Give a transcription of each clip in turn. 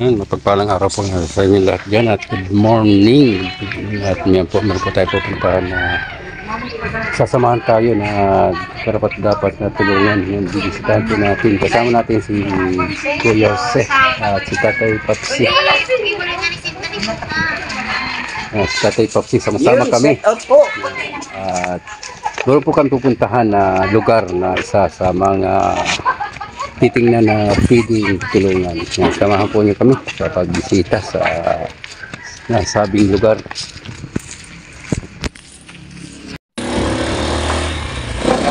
Yan, mapagpalang araw po nga sa inyo lahat dyan at good morning. At ngayon po, meron po tayo pupuntahan na sasamahan tayo na karapat dapat na tulungan yung bibisitahan po natin. Kasama natin si Kuya Jose at si Tatay Papsi. Uh, si Tatay Papsi, sama-sama kami. At doon po kami pupuntahan na lugar na isa sa mga titingnan na pwedeng tulungan. Samahan po niyo kami sa pagbisita sa nasabing lugar.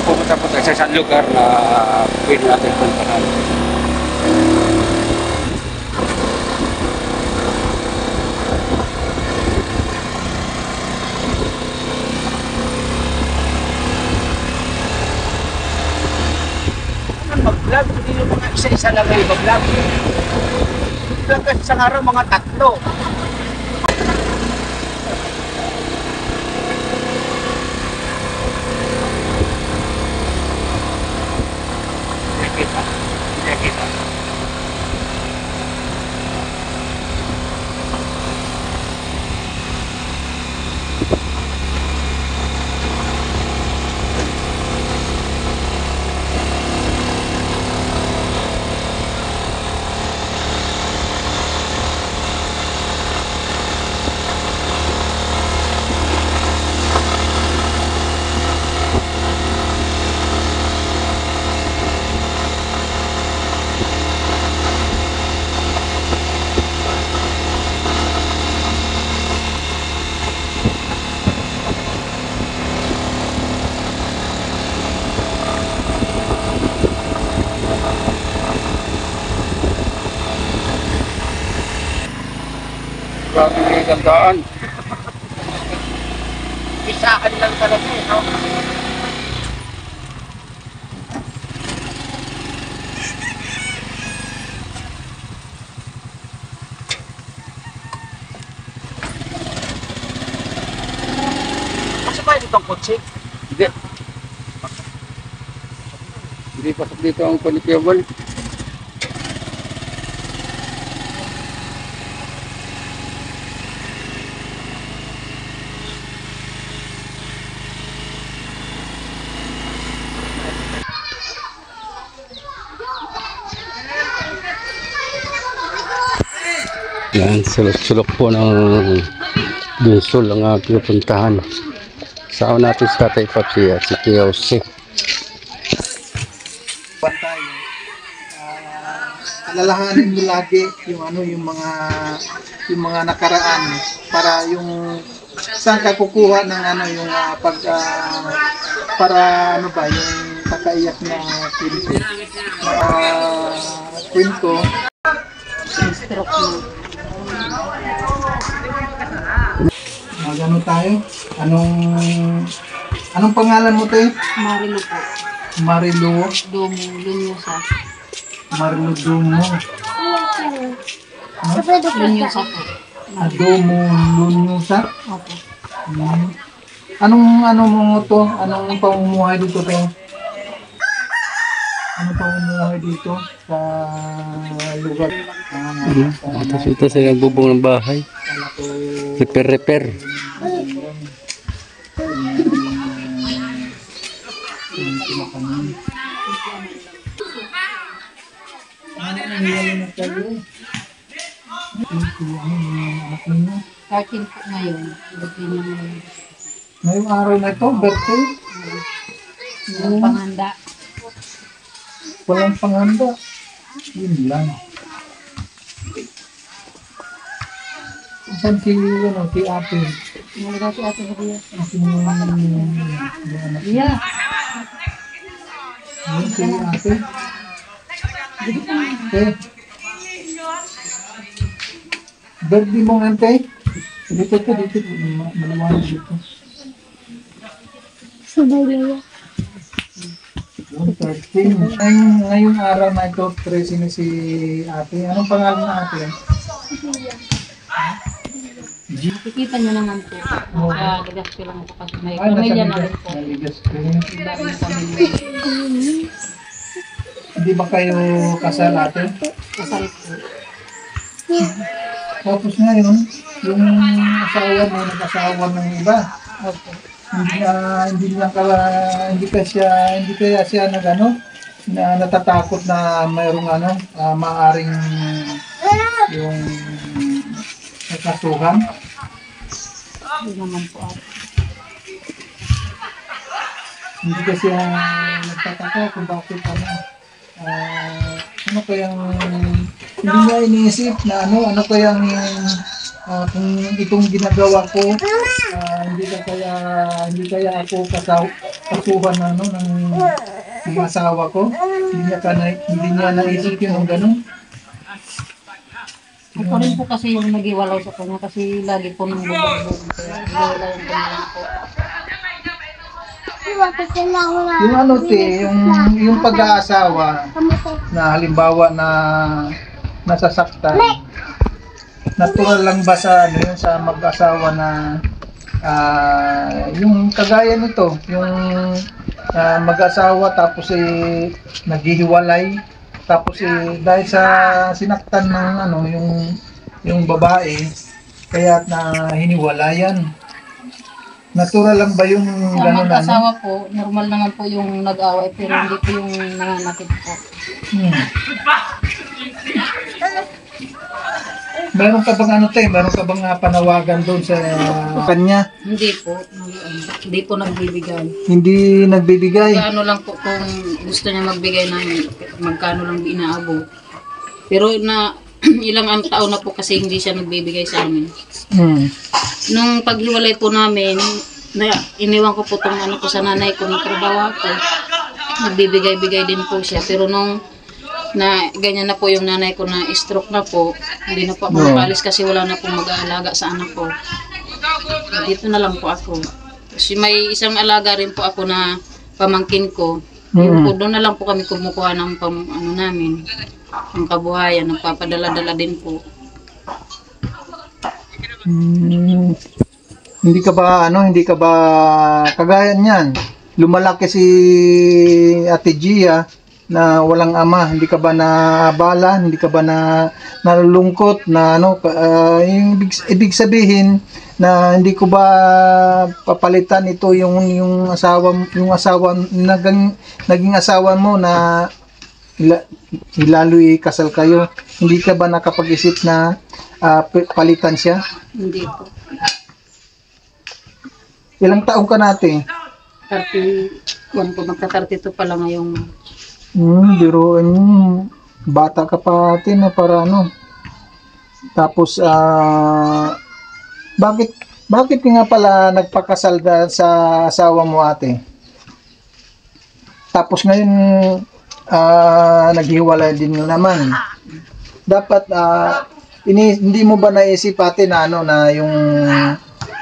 Pupunta po tayo sa isang lugar na pwede natin puntahan. Mag-vlog, hindi yung mga isa-isa lang mag-vlog. Vlog kasi isang araw mga tatlo. Hindi kita. Hindi kita. Grabe yung gandaan. Isaan lang talaga eh. No? Kasi ba itong kotse? Hindi. Hindi pasok dito ang connectable. Yan, sulok-sulok po ng Dulsol ang ating pupuntahan. Saan natin sa Tatay Papsi at si tayo. Ah, alalahanin mo lagi yung ano yung mga yung mga nakaraan para yung saan ka kukuha ng ano yung ah, pag ah, para ano ba yung kakaiyak na kwento. Ah, kwento. Magano tayo? Anong anong pangalan mo te? Marilo po. Marilu, Domo, Lunyosa. Marilu Dumo. Lunyosa po. Adomo Lunyusa. Opo. Hmm. Anong ano mo to? Anong pamumuhay dito te? Ano pamumuhay dito sa lugar? Ah, Tapos ito sa nagbubong ng bahay. Repair-repair. ano. 13 po ngayon. Ngayong araw na ito, birthday, Walang panganda. Walang panganda. Yun lang. Saan si, ano, si ate? Malaga si Ate Maria. Si, yung anak Yeah. Yun si ate. Ate. Birthday mo ante. Dito to, dito. Ma- Maliwanag dito. Yung 13. Ngayong, ngayong araw na ito, Tracy na si ate. Anong pangalan na ate? G. Nakikita niyo naman po. Oo. Sa ligas ko lang po kasi may Ay, nasa pamilya na ligas. rin po. Naligas ko. Hindi ba kayo kasal ate? Kasal po. Tapos ngayon, yung asawa mo, nag-asawa ng iba. Opo. Hindi, ah, hindi lang ka, hindi ka siya, hindi kaya siya nag ano, na natatakot na mayroong ano, ah, maaring yung nakasuhan. Hindi naman po ate. Hindi kasi uh, nagtataka kung bakit ano, ah, ano kayang, hindi niya iniisip na ano, ano kayang ah, kung itong ginagawa ko, ah, hindi ka kaya, hindi kaya ako kasaw, kasuhan na ano, ng, ng asawa ko. Hindi niya, ka na, hindi niya naisip yun ng ganun. Ako rin po kasi yung nagiwalaw sa kanya kasi lagi po nang bumagbog. Kaya iwalay yung kanya po. Yung ano te, yung, yung pag-aasawa na halimbawa na nasasaktan, natural lang ba sa ano yun, sa mag-asawa na ah, yung kagaya nito, yung ah, mag-asawa tapos eh naghihiwalay tapos eh dahil sa sinaktan ng ano yung yung babae kaya na hiniwalayan. Natural lang ba yung gano'n ano? mag-asawa po, normal naman po yung nag-away pero hindi po yung nanganakit po. Hmm. Meron ka bang ano te? Meron ka bang ah, panawagan doon sa kanya? Hindi po. Hindi po nagbibigay. Hindi nagbibigay. Magkano lang po kung gusto niya magbigay ng magkano lang inaabot. Pero na ilang ang taon na po kasi hindi siya nagbibigay sa amin. Hmm. Nung paghiwalay po namin, na iniwan ko po tong ano ko sa nanay ko ng trabaho ko. Nagbibigay-bigay din po siya. Pero nung na ganyan na po yung nanay ko na stroke na po, hindi na po ako No. makalis kasi wala na po mag-aalaga sa anak ko. Dito na lang po ako. Kasi may isang alaga rin po ako na pamangkin ko. Mm. po, doon na lang po kami kumukuha ng pam, ano namin, ng kabuhayan, nagpapadala-dala din po. Hmm. Hindi ka ba ano, hindi ka ba kagaya niyan? Lumalaki si Ate Gia na walang ama, hindi ka ba naabala, hindi ka ba na nalulungkot na ano, yung ibig, ibig sabihin na hindi ko ba papalitan ito yung yung asawa yung asawa naging naging asawa mo na ila, ilaloy kasal kayo. Hindi ka ba nakapag-isip na p- palitan siya? Hindi po. Ilang taong ka natin? 31 po, magka-32 pa lang ngayong Hmm, biruin mo. Bata ka pa ate na para ano. Tapos, ah, bakit, bakit nga pala nagpakasal ka sa asawa mo ate? Tapos ngayon, ah, naghiwalay din na naman. Dapat, ah, ini, hindi mo ba naisip ate na ano, na yung,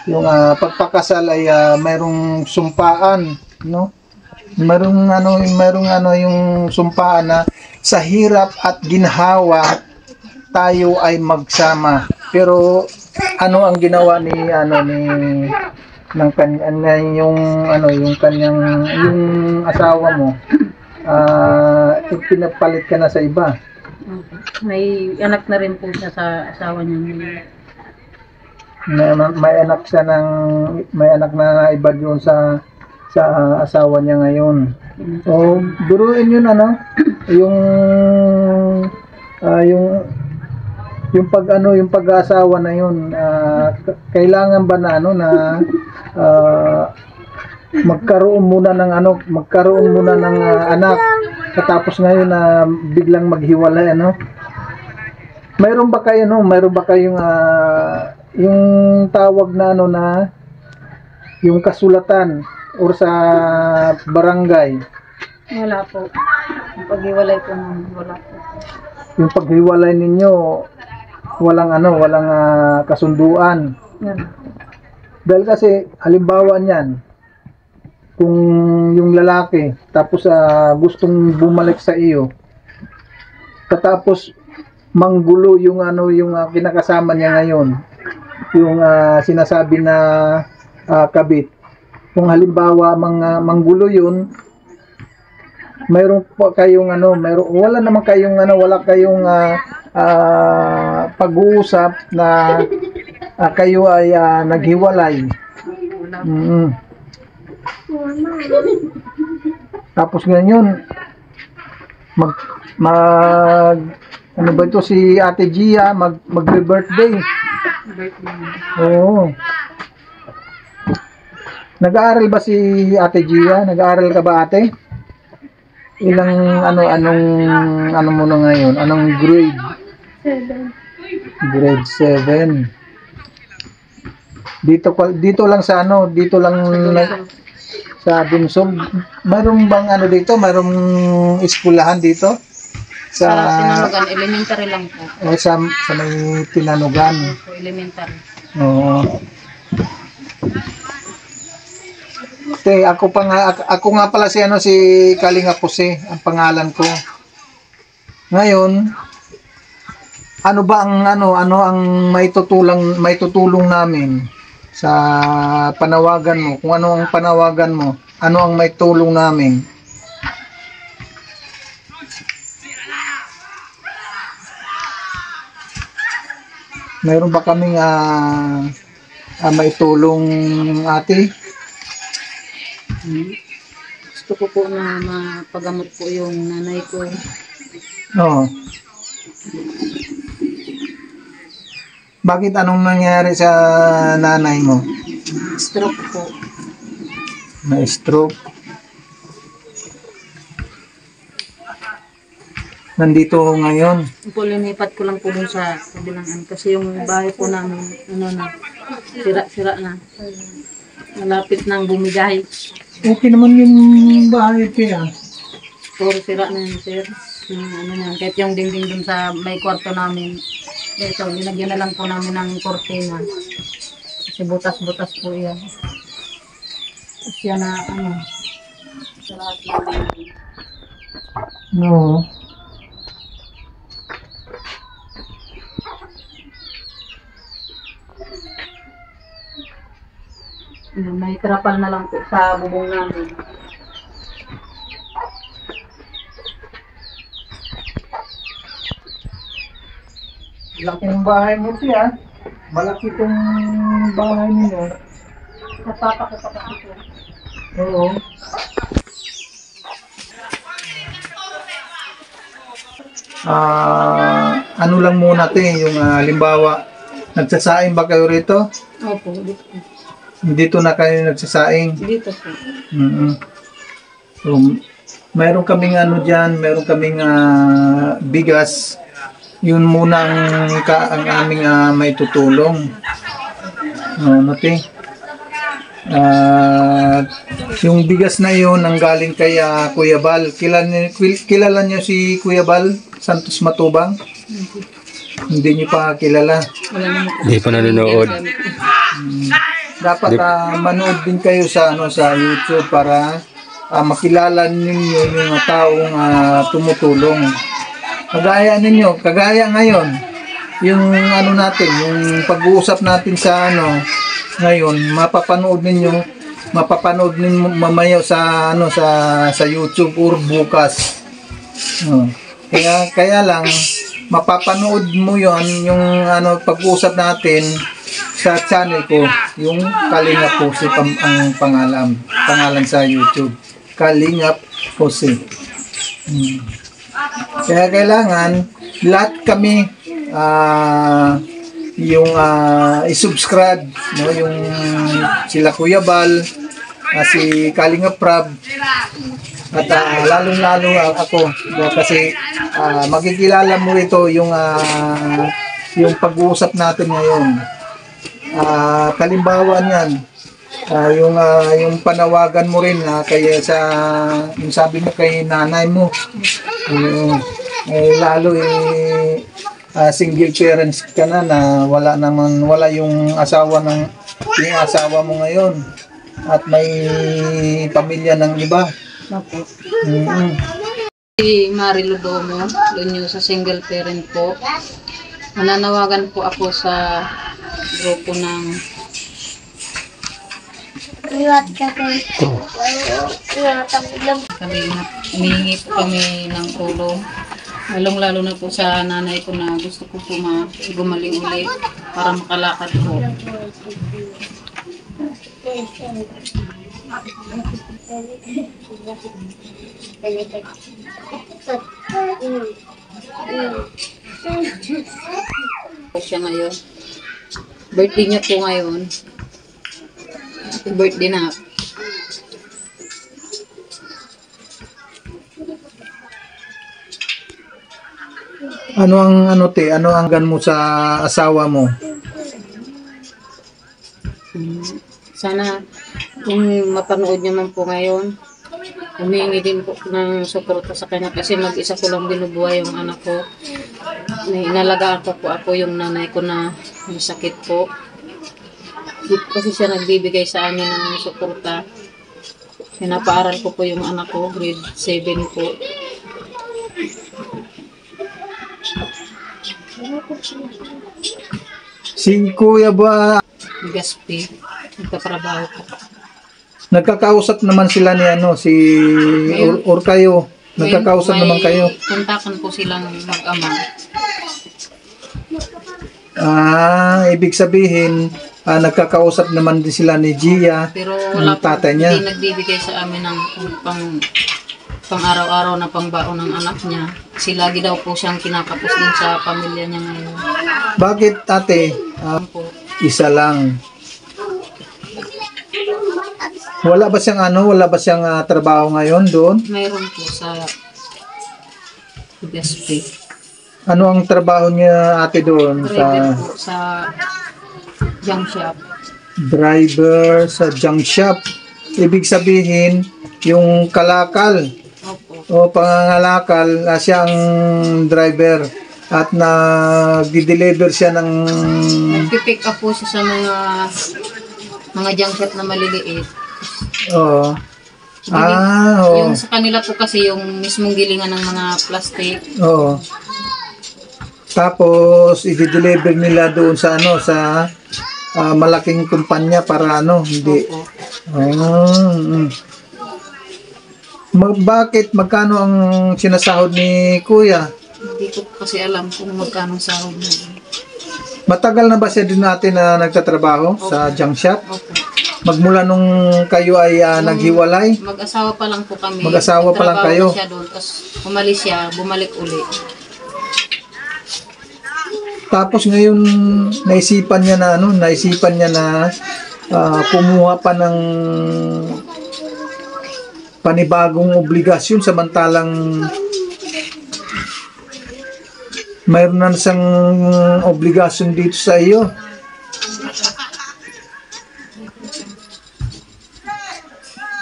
yung ah, pagpakasal ay ah, mayroong sumpaan, no? Merong ano, merong ano yung sumpaan na sa hirap at ginhawa tayo ay magsama. Pero ano ang ginawa ni ano ni ng kanya yung ano yung kanyang yung asawa mo ah pinapalit ka na sa iba. May anak na rin po siya sa asawa niya. May, may anak siya ng may anak na iba doon sa sa ah, asawa niya ngayon. O, duruin yun ano, yung ah, yung yung pag ano, yung pag-aasawa na yun, k- kailangan ba na ano na ah, magkaroon muna ng ano, magkaroon muna ng ah, anak katapos ngayon na biglang maghiwalay ano. Mayroon ba kayo no, mayroon ba kayong ah, yung tawag na ano na yung kasulatan or sa barangay Wala po. Yung paghiwalay po namin, wala po. yung paghiwalay ninyo walang ano walang ah, kasunduan Yan. dahil kasi halimbawa niyan kung yung lalaki tapos ah, gustong bumalik sa iyo katapos manggulo yung ano yung ah, kinakasama niya ngayon yung ah, sinasabi na ah, kabit kung halimbawa mga manggulo yun mayroon po kayong ano mayroon wala naman kayong ano wala kayong ah, ah, pag-uusap na ah, kayo ay ah, naghiwalay. Mm. Tapos ngayon, mag, mag, ano ba ito si Ate Gia, mag, magbe-birthday. Oo. Nag-aaral ba si Ate Gia? Nag-aaral ka ba ate? Ilang ano anong ano mo na ngayon? Anong grade? Grade 7. Dito dito lang sa ano, dito lang sa Dimsum. Mayroong bang ano dito? Mayroong eskwelahan dito? Sa Sa Sinanugan, elementary lang po. eh, sa, sa may Tinanugan. Elementary. Oo. Te, ako pa nga ako, nga pala si ano si Kalinga Jose, ang pangalan ko. Ngayon, ano ba ang ano ano ang may tutulang may tutulong namin sa panawagan mo? Kung ano ang panawagan mo, ano ang may tulong namin? Mayroon ba kaming ah ah, may tulong ate? Gusto ko po na mapagamot po yung nanay ko. Oo. Bakit anong nangyari sa nanay mo? Stroke po. Na stroke. Nandito ako ngayon. Po, linipat ko lang po dun sa kabilang ano. Kasi yung bahay po namin, ano na, sira-sira na. Malapit nang bumigay. Okay naman yung bahay kaya. Puro sira na yun, sir. Yung ano na, kahit yung dingding dun sa may kwarto namin. Ito, linagyan na lang po namin ng kortina. Kasi butas-butas po yan. Tapos yan na, ano, lahat ng No. May trapal na lang po sa bubong namin. Laki ng bahay mo siya. Malaki tong bahay niyo. Natapa ko po. Oo. Ah, ano lang muna te, yung ah, halimbawa, nagsasaing ba kayo rito? Opo, dito. Dito na kayo nagsasaing. Dito po. mm So, meron kaming ano diyan, meron kaming ah, bigas. Yun muna ang, ka, ang aming ah, may tutulong. No, no, te? Ah, yung bigas na yun ang galing kay ah, Kuya Bal. Kilala, kilala niyo si Kuya Bal Santos Matubang? Hindi niyo pa kilala. Hindi pa nanonood. Dapat ah, manood din kayo sa ano sa YouTube para ah, makilala ninyo yung mga taong ah, tumutulong. Kagaya ninyo, kagaya ngayon, yung ano natin, yung pag-uusap natin sa ano ngayon, mapapanood ninyo, mapapanood ninyo mamaya sa ano sa sa YouTube or bukas. Oh. Kaya kaya lang mapapanood mo 'yon yung ano pag-usap natin sa channel ko, yung Kalingap Jose pam, ang pangalan, pangalan sa YouTube. Kalingap Jose. Hmm. Kaya kailangan lahat kami ah yung ah, i-subscribe no yung sila Kuya Bal, ah, si Kalingap Prab at ah, lalong-lalo ako no, kasi ah, makikilala mo ito yung ah, yung pag-uusap natin ngayon. Ah, kalimbawa niyan, ah, yung ah, yung panawagan mo rin ah, kaya sa yung sabi mo kay nanay mo. yung, eh, lalo eh ah, single parents ka na na wala naman wala yung asawa ng yung asawa mo ngayon at may pamilya ng iba. Opo. Mm. Si Mari Ludomo, doon yung sa single parent po. Mananawagan po ako sa grupo ng kami humihingi po kami ng tulong Lalong lalo na po sa nanay ko na gusto ko po ma gumaling uli para makalakad po. siya ngayon. Birthday niya po ngayon. Happy birthday na. Ano ang ano te, ano ang gan mo sa asawa mo? Sana kung mapanood niya man po ngayon, humingi din po ng suporta sa kanya kasi mag-isa ko lang binubuhay yung anak ko. Inalagaan ko po ako yung nanay ko na may sakit po. Di po kasi siya nagbibigay sa amin ng suporta. Pinapaaral ko po yung anak ko, grade 7 po. Si Kuya ba Gaspi, nagtatrabaho po. nagkakausap naman sila ni ano si or, or kayo? Nagkakausap naman kayo? Kontakan po silang mag-ama. Ah, ibig sabihin ah, nagkakausap naman din sila ni Gia. Pero wala tatay niya. hindi nagbibigay sa amin ng pang, pang araw-araw na pangbaon ng anak niya. Kasi lagi daw po siyang kinakapos din sa pamilya niya ngayon. Bakit ate? Ah, po, isa lang. Wala ba siyang ano, wala ba siyang ah, trabaho ngayon doon? mayroon po sa BSP. Ano ang trabaho niya ate doon Driver sa po sa junk shop. driver sa junk shop? Ibig sabihin, yung kalakal Opo. o pangangalakal, ah, siya ang driver at nag-deliver siya ng Nagpipick up po siya sa mga mga junk shop na maliliit. oh, ah. Yung sa kanila po kasi yung mismong gilingan ng mga plastic. Oo. Tapos i-deliver nila doon sa ano sa ah, malaking kumpanya para ano, hindi. Opo. Ah, mm. Ma- bakit magkano ang sinasahod ni Kuya? Hindi ko kasi alam kung magkano sahod na. Matagal na ba siya din natin na nagtatrabaho sa junk shop? Opo. Magmula nung kayo ay ah, naghiwalay? Mag-asawa pa lang po kami. Mag-asawa pa lang kayo? siya doon, tapos umalis siya, bumalik uli. Tapos ngayon naisipan niya na ano, naisipan niya na ah, kumuha pa ng panibagong obligasyon samantalang mayroon na siyang obligasyon dito sa iyo.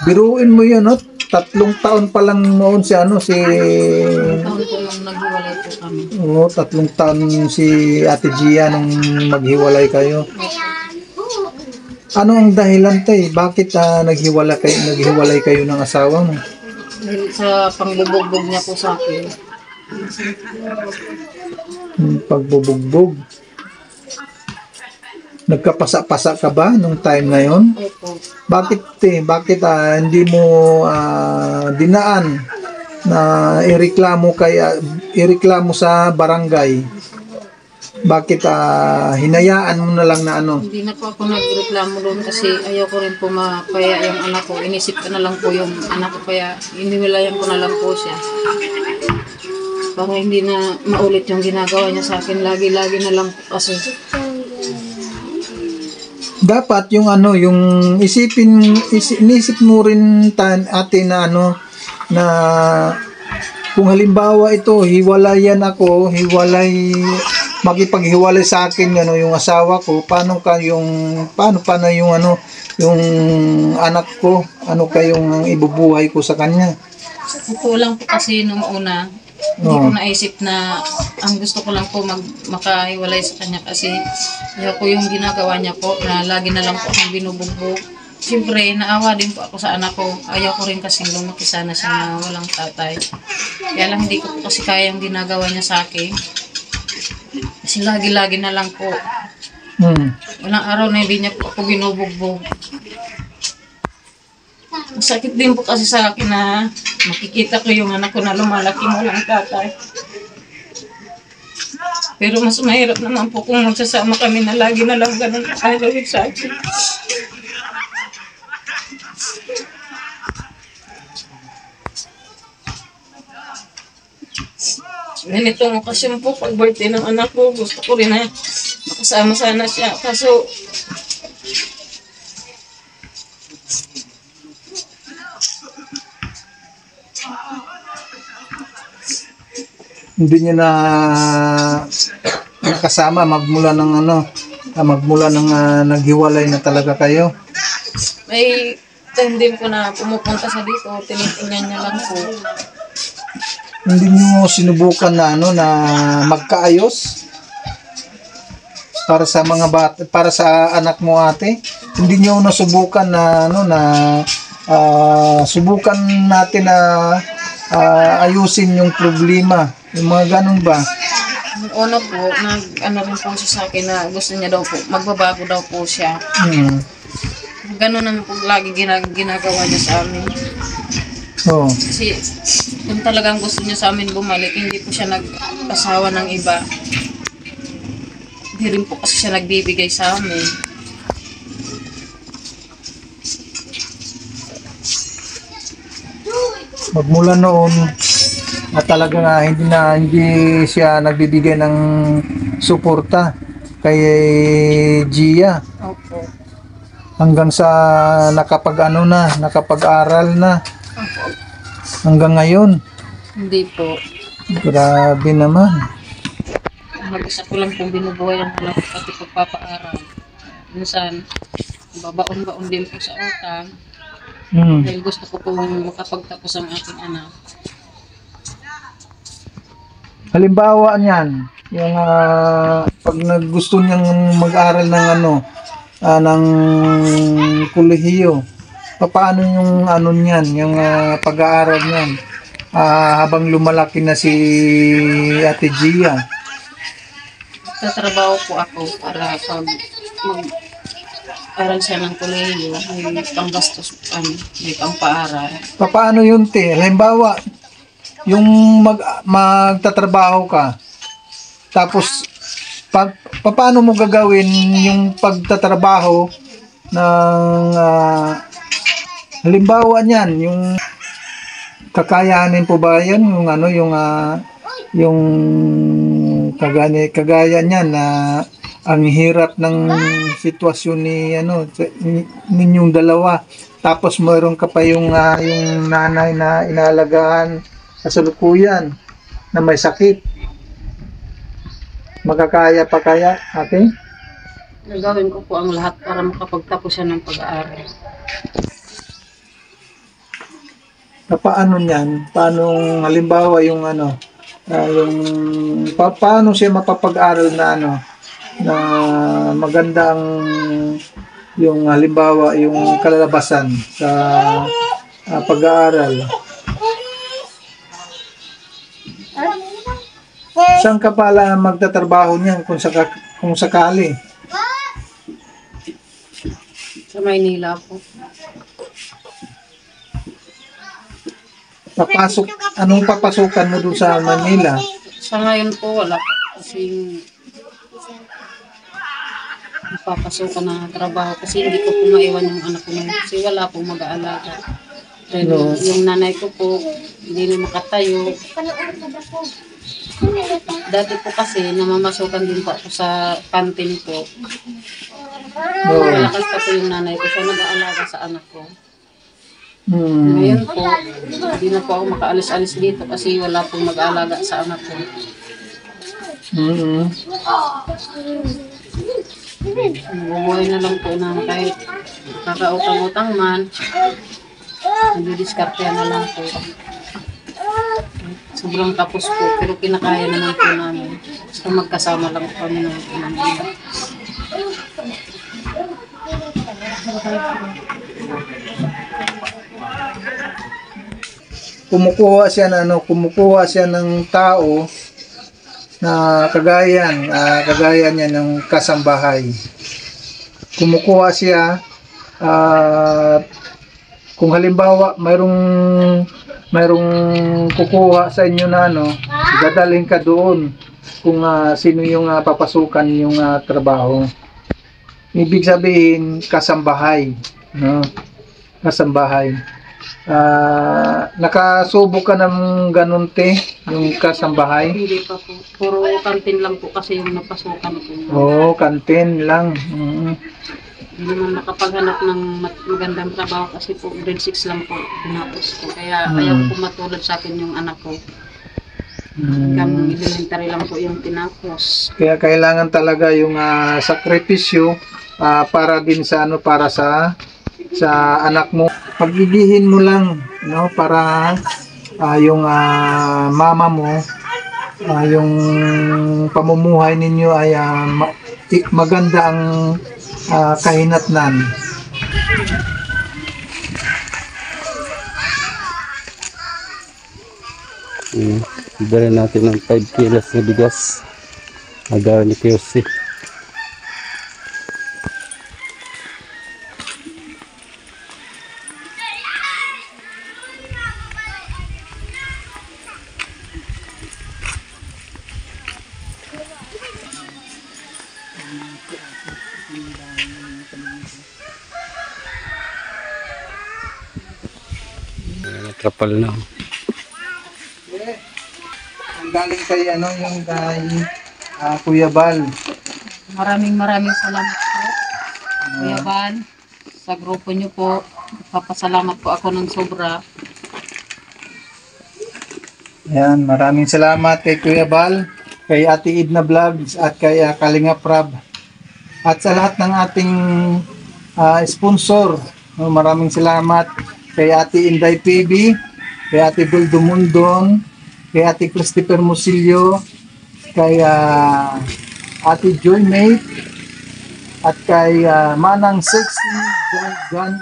Biruin mo yun, no? Tatlong taon pa lang noon si ano si Taon po nung naghiwalay po kami. Oo, tatlong taon si Ate Gia nung maghiwalay kayo. Ano ang dahilan tay? Bakit ah, naghiwalay kayo, naghiwalay kayo ng asawa mo? Dahil sa pangbubugbog niya po sa akin. Yung pagbubugbog. Nagkapasa-pasa ka ba nung time na yon? Opo. Bakit eh, bakit ah, hindi mo ah, dinaan na ireklamo kay ireklamo sa barangay? Bakit ah, hinayaan mo na lang na ano? Hindi na po ako nagreklamo doon kasi ayaw ko rin po mapaya yung anak ko. Inisip ko na lang po yung anak ko kaya iniwilayan ko na lang po siya. Para hindi na maulit yung ginagawa niya sa akin. Lagi-lagi na lang po kasi. dapat yung ano yung isipin isi, inisip mo rin tan ate na ano na kung halimbawa ito hiwalayan ako hiwalay makipaghiwalay sa akin ano yung asawa ko paano ka yung paano pa na yung ano yung anak ko ano kayong ibubuhay ko sa kanya Ito lang po kasi nung una, hindi Oo. ko naisip na ang gusto ko lang po mag, makahiwalay sa kanya kasi ayaw ko yung ginagawa niya po na lagi na lang po akong binubugbog. Siyempre, naawa din po ako sa anak ko. Ayaw ko rin kasi lumaki sana siya na walang tatay. Kaya lang hindi ko po kasi kaya yung ginagawa niya sa akin. Kasi lagi-lagi na lang po. hmm. Walang araw na hindi niya po ako binubugbog. Masakit din po kasi sa akin na makikita ko yung anak ko na lumalaki mo lang tatay. Pero mas mahirap naman po kung magsasama kami na lagi na lang ganun ayaw sa akin. Ganitong okasyon po, pag birthday ng anak ko, gusto ko rin na makasama sana siya. Kaso, Hindi niyo na nakasama magmula ng ano, magmula ng ah, naghiwalay na talaga kayo. may time din po na pumupunta sa dito, tinitingnan niya lang po. Hindi niyo sinubukan na ano na magkaayos para sa mga bata, para sa anak mo ate. Hindi niyo nasubukan na ano na ah, subukan natin na ah, ayusin yung problema. Yung mga ganun ba? Una po, nag, ano rin po siya sa akin na gusto niya daw po, magbabago daw po siya. Hmm. Ganun naman po lagi ginag ginagawa niya sa amin. Oh. Kasi kung talagang gusto niya sa amin bumalik, hindi po siya nag-asawa ng iba. Hindi rin po kasi siya nagbibigay sa amin. magmula noon at talaga nga hindi na hindi siya nagbibigay ng suporta kay Gia Opo. Hanggang sa nakapag ano na nakapag-aral na hanggang ngayon Hindi po. grabe naman Mag-isa ko lang pong binubuhay ang anak ko pati pagpapaaral. Minsan, babaon-baon din po sa utang. hmm. Dahil gusto ko pong makapagtapos ang aking anak. halimbawa niyan yung ah, pag naggusto niyang mag-aral ng ano ah, ng kolehiyo. Paano yung ano niyan yung ah, pag-aaral niyan? Ah, habang lumalaki na si Ate Gia. Tatrabaho po ako para pag mag aral siya ng kolehiyo, may panggastos, ano, may pampaaral. paano yun te? Halimbawa yung mag magtatrabaho ka tapos pag paano mo gagawin yung pagtatrabaho ng ah, halimbawa niyan yung kakayanin po ba yan? Yung ano yung ah, yung kagaya kagaya niyan na ang hirap ng sitwasyon ni ano sa- ni- ninyong dalawa. Tapos meron ka pa yung ah, yung nanay na inalagaan kasalukuyan na may sakit magkakaya pa kaya ate? Gagawin ko po ang lahat para makapagtapos siya ng pag-aaral. na paano niyan? Paano halimbawa yung ano ah, yung pa, paano siya mapapag-aral na ano na maganda ang yung halimbawa yung kalalabasan sa ah, pag-aaral Saan ka pala magtatrabaho niyan kung, saka, kung sakali? Sa Maynila po. Papasok, anong papasukan mo doon sa Manila? Sa ngayon po, wala pa. Kasi napapasukan na trabaho kasi hindi ko po maiwan yung anak ko ngayon kasi wala pong mag-aalaga. Dahil No. yung nanay ko po, hindi na makatayo. Dati po kasi, namamasukan din po ako sa kantin po. Oo. Malakas pa po yung nanay ko. Siya nag-aalaga sa anak ko. Hmm. Ngayon po, hindi na po ako makaalis-alis dito kasi wala pong mag-aalaga sa anak ko. Mm. Nabubuhay na lang po na kahit kakautang-utang man, nagdidiskarte na lang po. Sobrang tapos po, pero kinakaya naman po namin. Basta magkasama lang po kami ng pinamilya. Kumukuha siya na ano, kumukuha siya ng tao na kagayan, ah, kagaya niya ng kasambahay. Kumukuha siya ah, kung halimbawa mayroong mayroong kukuha sa inyo na ano, dadalhin ka doon kung ah, sino yung ah, papasukan yung ah, trabaho. Ibig sabihin, kasambahay. No? Kasambahay. Ah, nakasubo ka ng ganun te, yung kasambahay. Hindi pa po. Puro kantin lang po kasi yung napasukan ko. Oo, kantin lang. Mm. Hindi naman nakapaghanap ng magandang trabaho kasi po grade 6 lang po tinapos ko. Kaya Hmm. ayaw po matulad sa akin yung anak ko. Mm. Hanggang elementary lang po yung tinapos. Kaya kailangan talaga yung ah, sakripisyo ah, para din sa ano para sa sa anak mo. Pagigihin mo lang no para ah, yung ah, mama mo ah, yung pamumuhay ninyo ay ma- i- maganda ang ah, kahinatnan. Mm. Bili natin ng 5 kilos na bigas. Agaw ni QC. Trapal na. Ang galing kay ano yung kay ah, Kuya Bal. Maraming maraming salamat po. Kuya Van, sa grupo niyo po. Papasalamat po ako ng sobra. Yan, maraming salamat kay Kuya Bal, kay Ate Idna Vlogs at kay ah, Kalinga Prab. At sa lahat ng ating ah, sponsor, no, maraming salamat kay Ate Inday PB, kay Ate Buldo Mundon, kay Ate Christopher Musillo, kay ah, Ate Joy Mate, at kay ah, Manang Sexy Jan,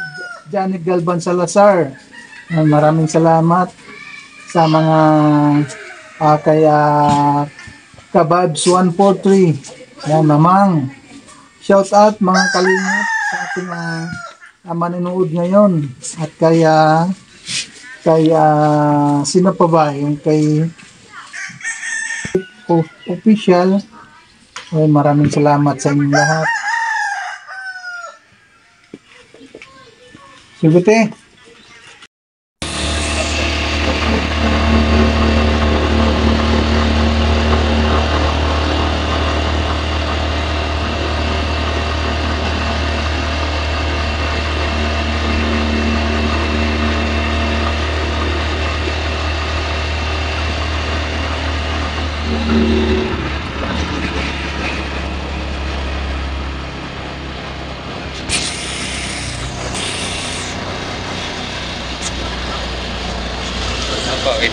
Jan, Galban Salazar. Maraming salamat sa mga uh, kaya Kababs 143 yan mamang shout out mga kalingap sa ating uh, uh, manonood ngayon. At kaya kaya sino pa ba yung kay official? Ay maraming salamat sa inyong lahat. Sige,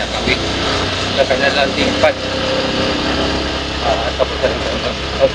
Apa, ay nakawi. Naka na lang tingpad. Ah, tapos